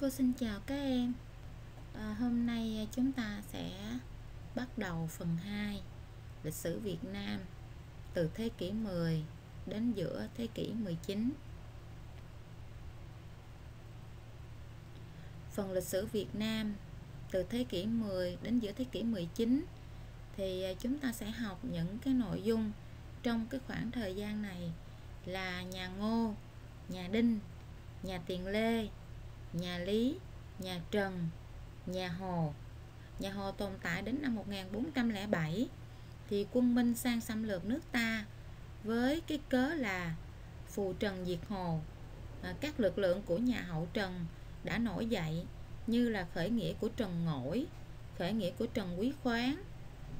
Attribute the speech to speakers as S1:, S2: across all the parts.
S1: Cô xin chào các em. À, Hôm nay à, chúng ta sẽ bắt đầu phần 2 Lịch sử Việt Nam từ thế kỷ 10 đến giữa thế kỷ 19 Phần lịch sử Việt Nam từ thế kỷ 10 đến giữa thế kỷ 19 thì à, chúng ta sẽ học những cái nội dung trong cái khoảng thời gian này là nhà Ngô, nhà Đinh, nhà Tiền Lê, nhà Lý, nhà Trần, nhà Hồ. Nhà Hồ tồn tại đến năm 1407 thì quân Minh sang xâm lược nước ta với cái cớ là phù trần diệt Hồ. À, các lực lượng của nhà Hậu Trần đã nổi dậy như là khởi nghĩa của Trần Ngỗi, khởi nghĩa của Trần Quý Khoáng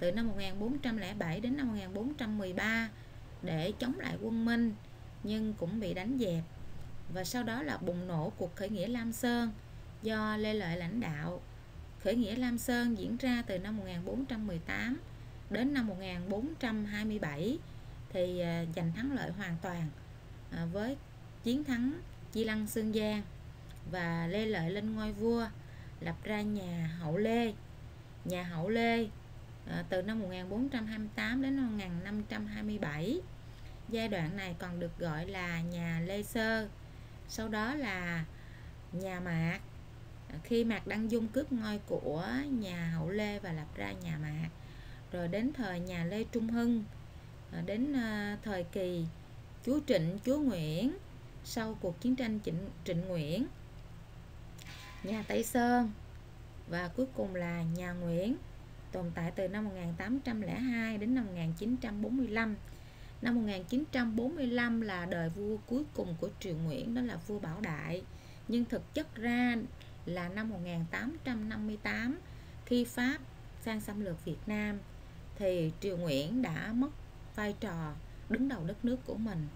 S1: từ năm 1407 đến năm 1413 để chống lại quân Minh nhưng cũng bị đánh dẹp và sau đó là bùng nổ cuộc khởi nghĩa Lam Sơn do Lê Lợi lãnh đạo. Khởi nghĩa Lam Sơn diễn ra từ năm 1418 đến năm 1427 thì à, giành thắng lợi hoàn toàn à, với chiến thắng Chi Lăng Sương Giang và Lê Lợi lên ngôi vua lập ra nhà Hậu Lê. Nhà Hậu Lê à, từ năm 1428 đến năm 1527. Giai đoạn này còn được gọi là nhà Lê Sơ sau đó là nhà mạc. À, khi mạc đăng dung cướp ngôi của nhà hậu lê và lập ra nhà mạc. Rồi đến thời nhà lê trung hưng à, đến à, thời kỳ chúa trịnh chúa nguyễn sau cuộc chiến tranh trịnh, trịnh nguyễn. Nhà tây sơn và cuối cùng là nhà nguyễn tồn tại từ năm 1802 đến năm 1945 Năm 1945 là đời vua cuối cùng của Triều Nguyễn, đó là vua Bảo Đại. Nhưng thực chất ra là năm 1858 khi Pháp sang xâm lược Việt Nam, thì Triều Nguyễn đã mất vai trò đứng đầu đất nước của mình.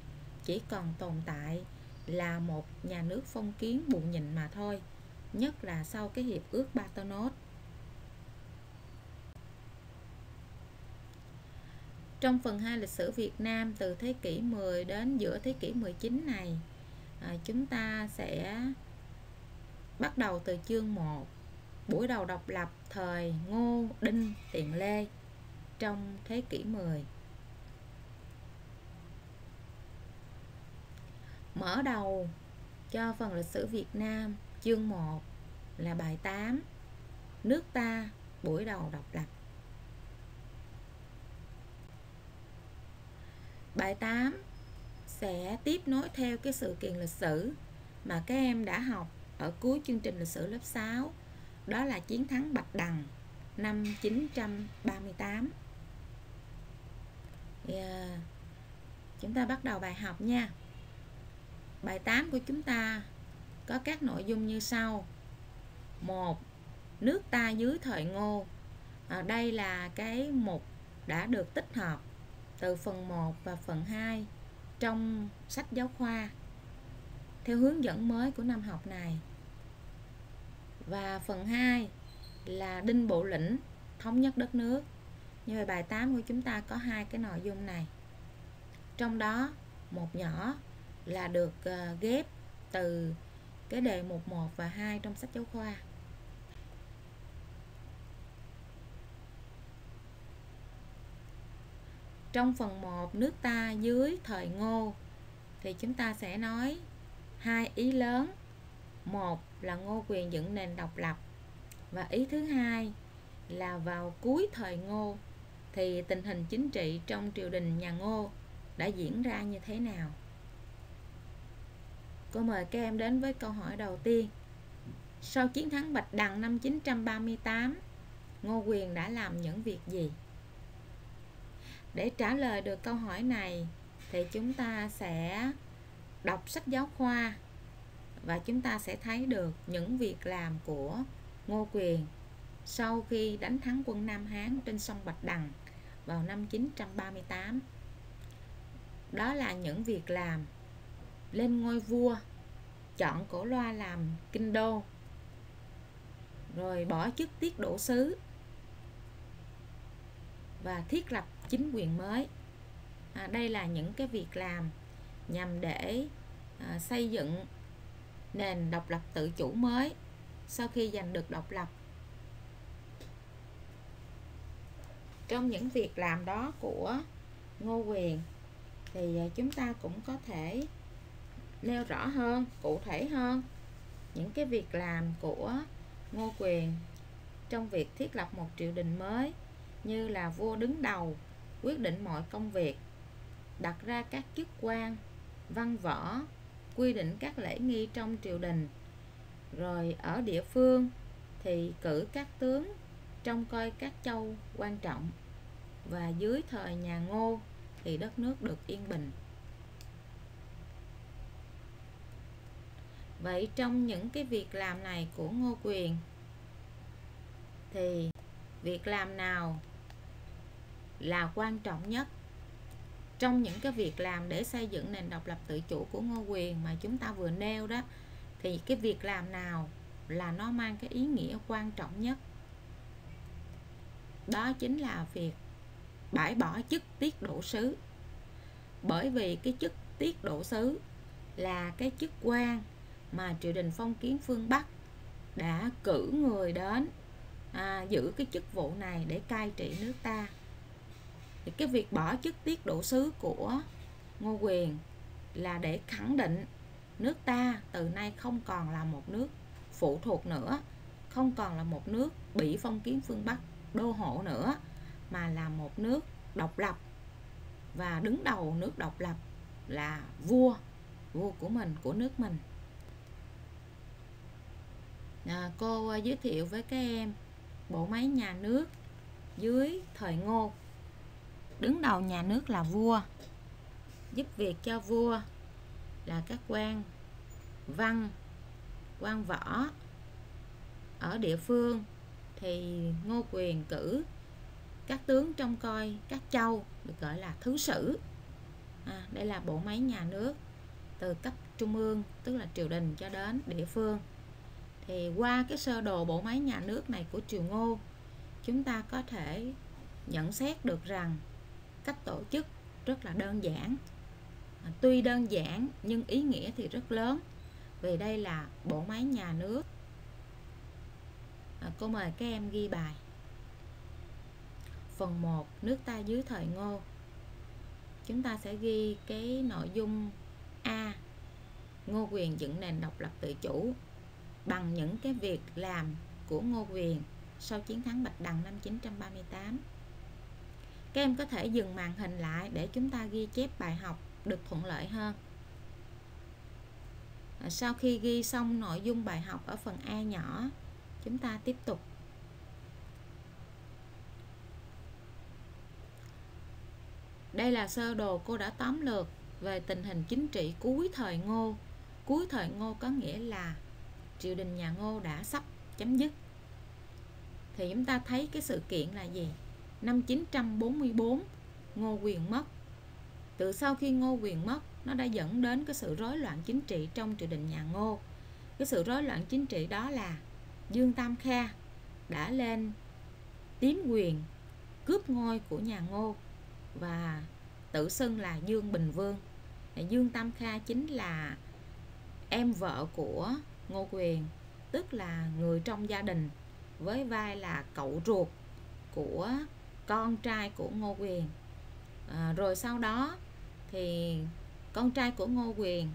S1: Chỉ còn tồn tại là một nhà nước phong kiến bù nhìn mà thôi, nhất là sau cái hiệp ước Paternos Trong phần 2 lịch sử Việt Nam từ thế kỷ 10 đến giữa thế kỷ 19 này à, chúng ta sẽ bắt đầu từ chương 1 buổi đầu độc lập thời Ngô Đinh Tiện Lê trong thế kỷ 10 Mở đầu cho phần lịch sử Việt Nam chương 1 là bài 8 Nước ta buổi đầu độc lập. Bài 8 sẽ tiếp nối theo cái sự kiện lịch sử mà các em đã học ở cuối chương trình lịch sử lớp 6 đó là chiến thắng Bạch Đằng năm 938 yeah. Dạ, chúng ta bắt đầu bài học nha. Bài 8 của chúng ta có các nội dung như sau. Một nước ta dưới thời ngô. À, đây là cái mục đã được tích hợp từ phần 1 và phần 2 trong sách giáo khoa, theo hướng dẫn mới của năm học này. Và phần 2 là Đinh Bộ Lĩnh, thống nhất đất nước. Như vậy bài 8 của chúng ta có hai cái nội dung này. Trong đó, một nhỏ là được ờ, ghép từ cái đề mục 1 và 2 trong sách giáo khoa. Trong phần 1 nước ta dưới thời ngô, thì chúng ta sẽ nói hai ý lớn. Một là ngô quyền dựng nền độc lập, và ý thứ hai là vào cuối thời ngô, thì tình hình chính trị trong triều đình nhà ngô đã diễn ra như thế nào? Cô mời các em đến với câu hỏi đầu tiên. Sau chiến thắng Bạch Đằng năm 938 Ngô Quyền đã làm những việc gì? Để trả lời được câu hỏi này thì chúng ta sẽ đọc sách giáo khoa và chúng ta sẽ thấy được những việc làm của Ngô Quyền sau khi đánh thắng quân Nam Hán trên sông Bạch Đằng vào năm 938. Đó là những việc làm lên ngôi vua, chọn cổ loa làm kinh đô, rồi bỏ chức tiết độ sứ và thiết lập chính quyền mới. À, đây là những cái việc làm nhằm để à, xây dựng nền độc lập tự chủ mới sau khi giành được độc lập. Trong những việc làm đó của Ngô Quyền thì à, chúng ta cũng có thể nêu rõ hơn cụ thể hơn những cái việc làm của Ngô Quyền trong việc thiết lập một triều đình mới như là vua đứng đầu, quyết định mọi công việc, đặt ra các chức quan, văn võ, quy định các lễ nghi trong triều đình. Rồi ở địa phương thì cử các tướng trông coi các châu quan trọng và dưới thời nhà ngô thì đất nước được yên bình. Vậy trong những cái việc làm này của ngô quyền thì việc làm nào là quan trọng nhất. Trong những cái việc làm để xây dựng nền độc lập tự chủ của ngô quyền mà chúng ta vừa nêu đó thì cái việc làm nào là nó mang cái ý nghĩa quan trọng nhất? Đó chính là việc bãi bỏ chức tiết độ sứ. Bởi vì cái chức tiết độ sứ là cái chức quan mà triều đình phong kiến phương bắc đã cử người đến à, giữ cái chức vụ này để cai trị nước ta thì cái việc bỏ chức tiết độ sứ của ngô quyền là để khẳng định nước ta từ nay không còn là một nước phụ thuộc nữa không còn là một nước bị phong kiến phương bắc đô hộ nữa mà là một nước độc lập. Và đứng đầu nước độc lập là vua vua của mình của nước mình. À, cô à, giới thiệu với các em bộ máy nhà nước dưới thời ngô đứng đầu nhà nước là vua giúp việc cho vua là các quan văn quan võ ở địa phương thì ngô quyền cử các tướng trong coi các châu được gọi là thứ sử. À, đây là bộ máy nhà nước từ cấp trung ương tức là triều đình cho đến địa phương. Thì qua cái sơ đồ bộ máy nhà nước này của triều ngô chúng ta có thể nhận xét được rằng cách tổ chức rất là đơn giản. À, tuy đơn giản nhưng ý nghĩa thì rất lớn. Vì đây là bộ máy nhà nước. À, cô mời các em ghi bài. Phần 1 nước ta dưới thời ngô. Chúng ta sẽ ghi cái nội dung A. Ngô Quyền dựng nền độc lập tự chủ bằng những cái việc làm của Ngô Quyền sau chiến thắng Bạch Đằng năm 1938 các em có thể dừng màn hình lại để chúng ta ghi chép bài học được thuận lợi hơn. À, sau khi ghi xong nội dung bài học ở phần A nhỏ, chúng ta tiếp tục. Đây là sơ đồ cô đã tóm lược về tình hình chính trị cuối thời ngô. Cuối thời ngô có nghĩa là triều đình nhà ngô đã sắp chấm dứt. Thì chúng ta thấy cái sự kiện là gì? Năm 944 ngô quyền mất. Từ sau khi ngô quyền mất, nó đã dẫn đến cái sự rối loạn chính trị trong triều đình nhà ngô. Cái sự rối loạn chính trị đó là dương tam kha đã lên tiếm quyền cướp ngôi của nhà ngô và tự xưng là dương bình vương. Dương tam kha chính là em vợ của ngô quyền, tức là người trong gia đình, với vai là cậu ruột của con trai của ngô quyền. À, rồi sau đó thì con trai của ngô quyền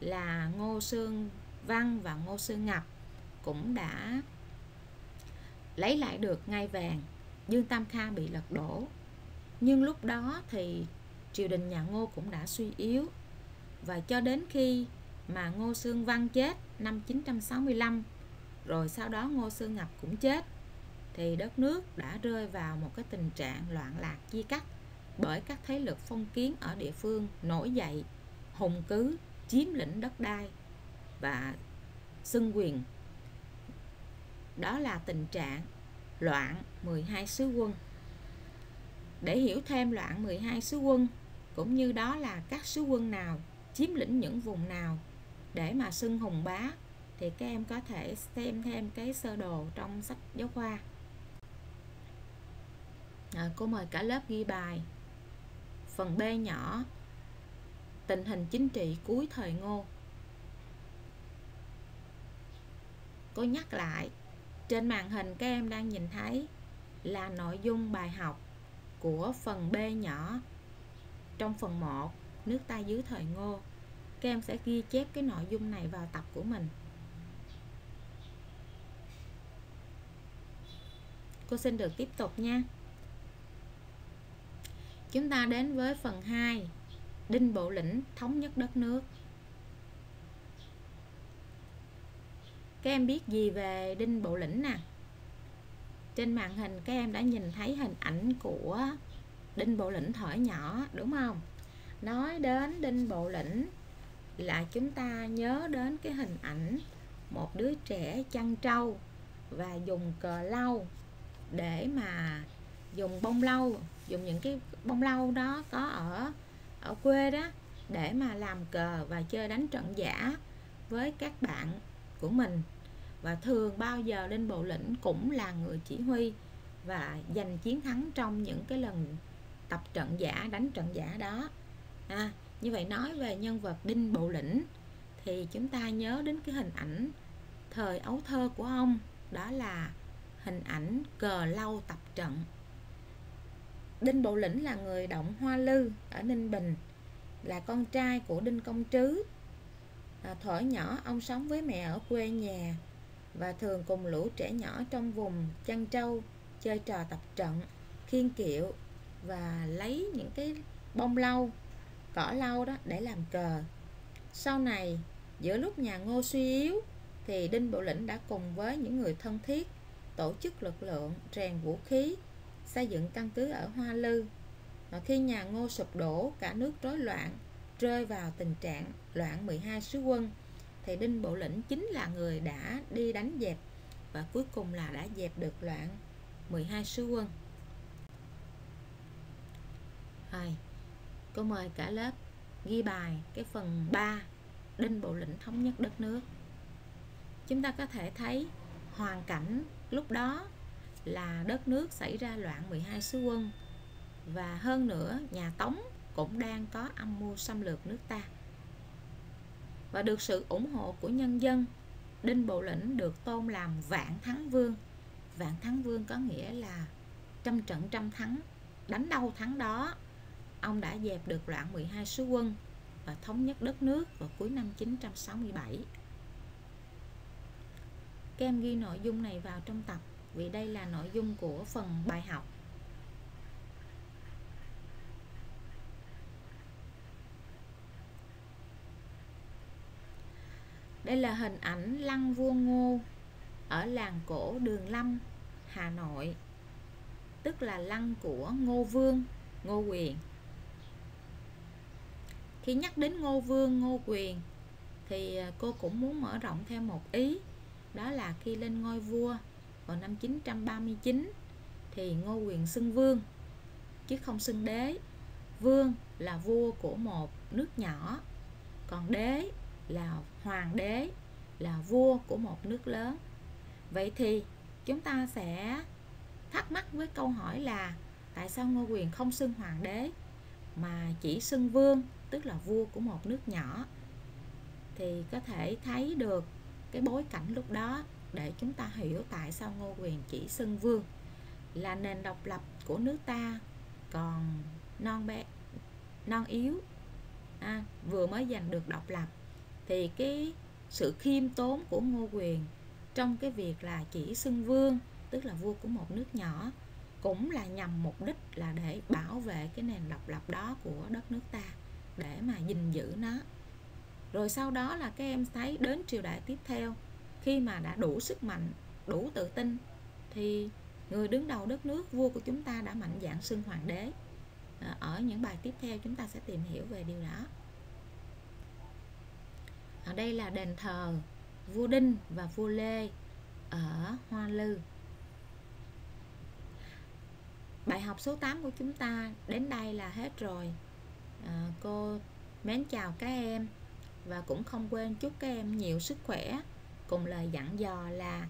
S1: là ngô sương văn và ngô sương ngập cũng đã lấy lại được ngai vàng dương tam kha bị lật đổ. Nhưng lúc đó thì triều đình nhà ngô cũng đã suy yếu. Và cho đến khi mà ngô sương văn chết năm 965 rồi sau đó ngô sương ngập cũng chết thì đất nước đã rơi vào một cái tình trạng loạn lạc chia cắt bởi các thế lực phong kiến ở địa phương nổi dậy, hùng cứ, chiếm lĩnh đất đai và xưng quyền. Đó là tình trạng loạn 12 sứ quân. Để hiểu thêm loạn 12 sứ quân, cũng như đó là các sứ quân nào chiếm lĩnh những vùng nào để mà xưng hùng bá, thì các em có thể xem thêm cái sơ đồ trong sách giáo khoa à, cô mời cả lớp ghi bài. Phần B nhỏ. Tình hình chính trị cuối thời ngô. Cô nhắc lại trên màn hình các em đang nhìn thấy là nội dung bài học của phần B nhỏ. Trong phần 1 nước ta dưới thời ngô các em sẽ ghi chép cái nội dung này vào tập của mình. Cô xin được tiếp tục nha chúng ta đến với phần 2 Đinh Bộ Lĩnh thống nhất đất nước. Các em biết gì về Đinh Bộ Lĩnh nè? Trên màn hình các em đã nhìn thấy hình ảnh của Đinh Bộ Lĩnh thở nhỏ, đúng không? Nói đến Đinh Bộ Lĩnh là chúng ta nhớ đến cái hình ảnh một đứa trẻ chăn trâu và dùng cờ lau để mà dùng bông lau, dùng những cái bông lau đó có ở ở quê đó để mà làm cờ và chơi đánh trận giả với các bạn của mình. Và thường bao giờ Đinh Bộ Lĩnh cũng là người chỉ huy và giành chiến thắng trong những cái lần tập trận giả đánh trận giả đó. À, như vậy nói về nhân vật Đinh Bộ Lĩnh thì chúng ta nhớ đến cái hình ảnh thời ấu thơ của ông đó là hình ảnh cờ lau tập trận. Đinh Bộ Lĩnh là người động Hoa Lư ở Ninh Bình là con trai của Đinh Công Trứ. À, thuở nhỏ ông sống với mẹ ở quê nhà và thường cùng lũ trẻ nhỏ trong vùng chăn trâu chơi trò tập trận khiên kiệu và lấy những cái bông lau cỏ lau đó để làm cờ. Sau này giữa lúc nhà ngô suy yếu thì đinh bộ lĩnh đã cùng với những người thân thiết tổ chức lực lượng rèn vũ khí xây dựng căn cứ ở hoa lư. Và khi nhà ngô sụp đổ, cả nước rối loạn, rơi vào tình trạng loạn 12 sứ quân, thì đinh bộ lĩnh chính là người đã đi đánh dẹp và cuối cùng là đã dẹp được loạn 12 sứ quân. Rồi, cô mời cả lớp ghi bài cái phần 3 đinh bộ lĩnh thống nhất đất nước. Chúng ta có thể thấy hoàn cảnh lúc đó là đất nước xảy ra loạn 12 sứ quân. Và hơn nữa, nhà Tống cũng đang có âm mưu xâm lược nước ta. Và được sự ủng hộ của nhân dân, Đinh Bộ Lĩnh được tôn làm vạn thắng vương. Vạn thắng vương có nghĩa là trăm trận trăm thắng, đánh đâu thắng đó. Ông đã dẹp được loạn 12 sứ quân và thống nhất đất nước vào cuối năm 967 các em ghi nội dung này vào trong tập vì đây là nội dung của phần bài học Đây là hình ảnh lăng vua Ngô ở làng cổ Đường Lâm, Hà Nội, tức là lăng của Ngô Vương, Ngô Quyền. Khi nhắc đến Ngô Vương, Ngô Quyền thì à, cô cũng muốn mở rộng thêm một ý, đó là khi lên ngôi vua vào năm 939 thì Ngô Quyền xưng vương chứ không xưng đế. Vương là vua của một nước nhỏ, còn đế là hoàng đế là vua của một nước lớn. Vậy thì chúng ta sẽ thắc mắc với câu hỏi là tại sao ngô quyền không xưng hoàng đế mà chỉ xưng vương tức là vua của một nước nhỏ? Thì có thể thấy được cái bối cảnh lúc đó để chúng ta hiểu tại sao ngô quyền chỉ xưng vương là nền độc lập của nước ta. Còn non bé non yếu à, vừa mới giành được độc lập thì cái sự khiêm tốn của Ngô Quyền trong cái việc là chỉ xưng vương tức là vua của một nước nhỏ cũng là nhằm mục đích là để bảo vệ cái nền độc lập đó của đất nước ta để mà gìn giữ nó. Rồi sau đó là các em thấy đến triều đại tiếp theo khi mà đã đủ sức mạnh đủ tự tin thì người đứng đầu đất nước vua của chúng ta đã mạnh dạng xưng hoàng đế. À, ở những bài tiếp theo chúng ta sẽ tìm hiểu về điều đó. Ở đây là đền thờ vua Đinh và vua Lê ở Hoa Lư. Bài học số 8 của chúng ta đến đây là hết rồi. À, cô mến chào các em và cũng không quên chúc các em nhiều sức khỏe cùng lời dặn dò là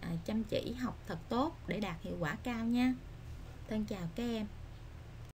S1: à, chăm chỉ học thật tốt để đạt hiệu quả cao nha. Thân chào các em.